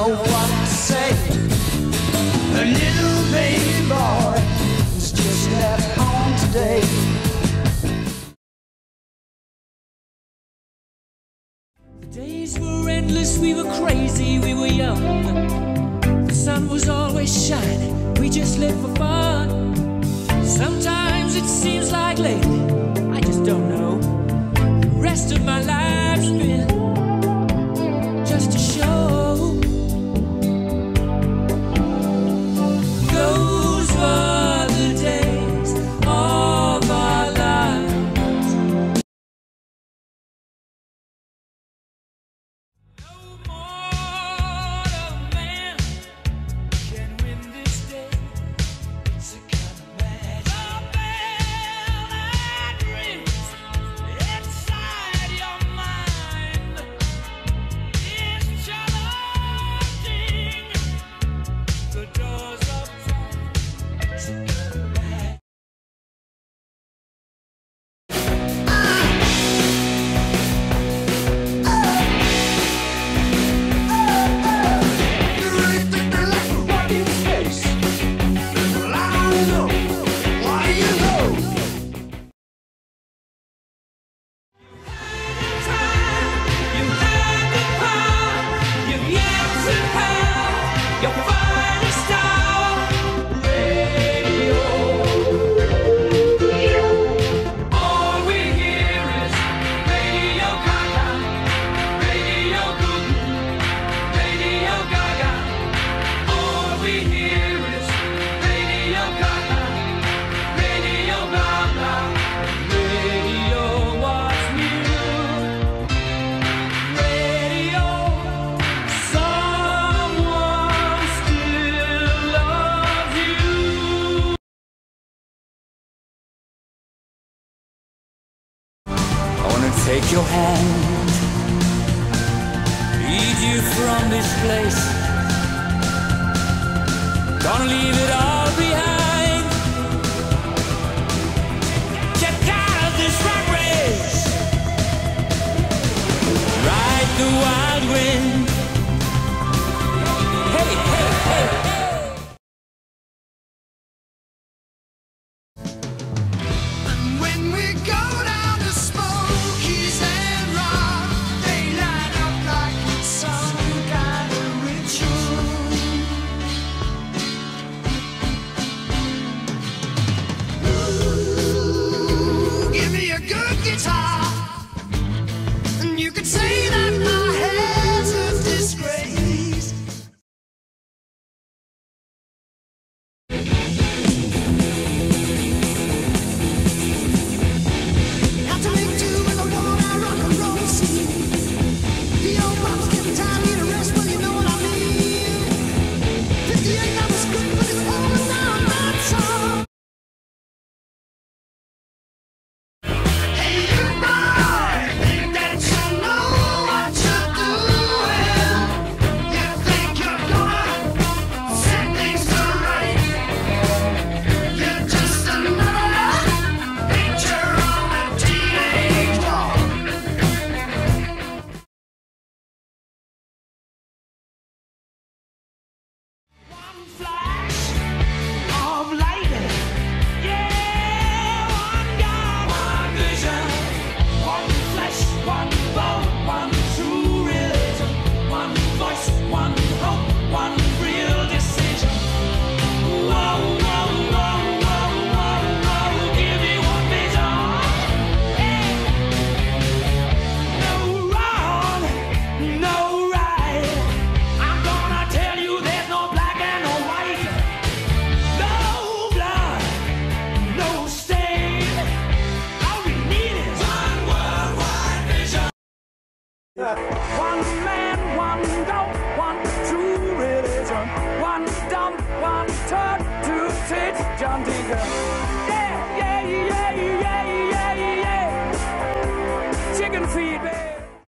know what to say. The little baby boy is just left home today. The days were endless, we were crazy, we were young. The sun was always shining, we just lived for fun. Sometimes take your hand, lead you from this place. Don't leave it all behind. Get out of this rat race. Ride the wild wind. One man, one dog, one true religion. One dump, one turn two tits. John Deacon.